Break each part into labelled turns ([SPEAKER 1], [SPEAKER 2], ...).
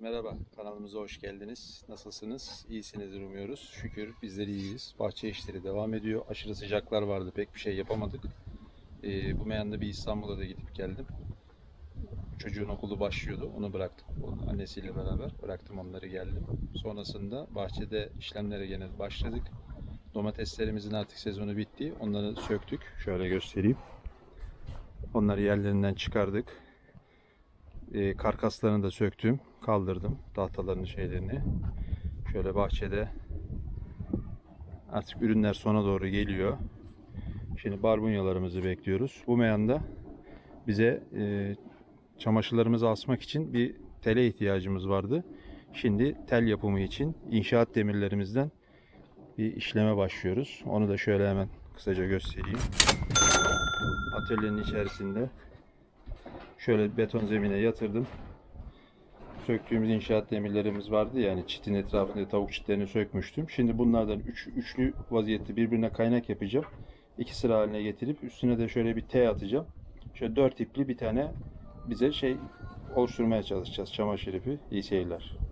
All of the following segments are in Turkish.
[SPEAKER 1] merhaba. Kanalımıza hoş geldiniz. Nasılsınız? İyisinizdir umuyoruz. Şükür bizler iyiyiz. Bahçe işleri devam ediyor. Aşırı sıcaklar vardı. Pek bir şey yapamadık. Ee, bu meyanda bir İstanbul'a da gidip geldim. Çocuğun okulu başlıyordu. Onu bıraktım. Onun annesiyle beraber bıraktım onları geldim. Sonrasında bahçede işlemlere gene başladık. Domateslerimizin artık sezonu bitti. Onları söktük. Şöyle göstereyim. Onları yerlerinden çıkardık. E, karkaslarını da söktüm. Kaldırdım. Tahtalarını şeylerini. Şöyle bahçede artık ürünler sona doğru geliyor. Şimdi barbunyalarımızı bekliyoruz. Bu meyanda bize e, çamaşırlarımızı asmak için bir tele ihtiyacımız vardı. Şimdi tel yapımı için inşaat demirlerimizden bir işleme başlıyoruz. Onu da şöyle hemen kısaca göstereyim. Atölyenin içerisinde şöyle beton zemine yatırdım. Söktüğümüz inşaat demirlerimiz vardı yani çitin etrafında tavuk çitlerini sökmüştüm. Şimdi bunlardan üç, üçlü vaziyette birbirine kaynak yapacağım. İki sıra haline getirip üstüne de şöyle bir T atacağım. Şöyle dört ipli bir tane bize şey oluşturmaya çalışacağız. Çamaşır ipi. İyi seyirler.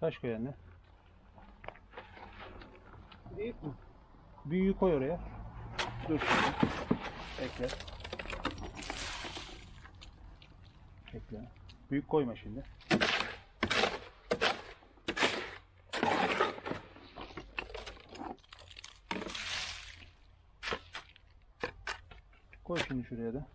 [SPEAKER 1] Taş koy anne.
[SPEAKER 2] Büyük mü?
[SPEAKER 1] Büyüğü koy oraya. Dur. Bekle. Bekle. Büyük koyma şimdi. Koy şimdi şuraya da.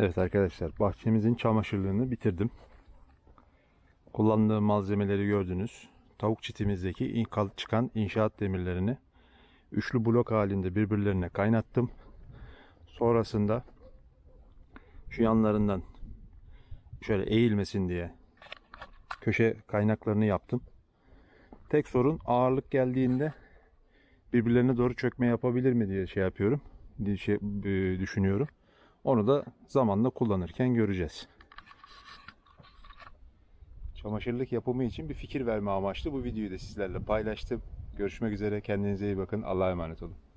[SPEAKER 1] Evet arkadaşlar bahçemizin çamaşırlığını bitirdim. Kullandığım malzemeleri gördünüz. Tavuk çitimizdeki çıkan inşaat demirlerini üçlü blok halinde birbirlerine kaynattım. Sonrasında şu yanlarından şöyle eğilmesin diye köşe kaynaklarını yaptım. Tek sorun ağırlık geldiğinde birbirlerine doğru çökme yapabilir mi diye şey yapıyorum. Şey, e, düşünüyorum. Onu da zamanla kullanırken göreceğiz. Çamaşırlık yapımı için bir fikir verme amaçlı bu videoyu da sizlerle paylaştım. Görüşmek üzere. Kendinize iyi bakın. Allah'a emanet olun.